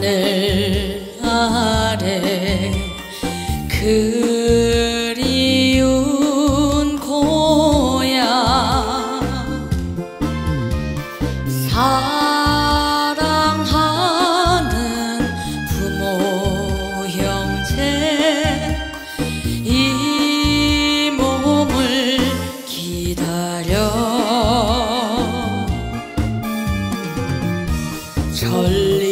하늘 아래 그리운 고향 사랑하는 부모 형제 이 몸을 기다려 천리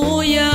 不要。